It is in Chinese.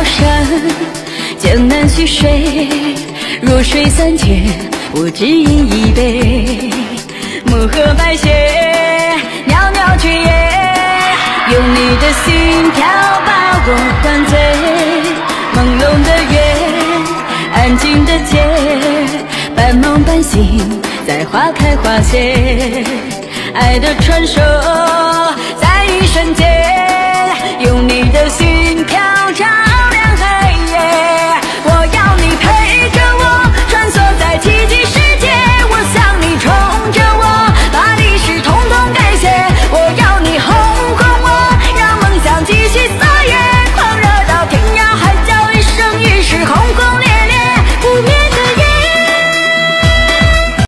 高山，江南溪水，弱水三千，我只饮一杯。漠河白雪，袅袅炊烟，用你的心跳把我灌醉。朦胧的月，安静的街，半梦半醒，在花开花谢，爱的传说。